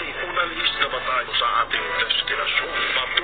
pati, una lista ba tayo sa ating destinasyon?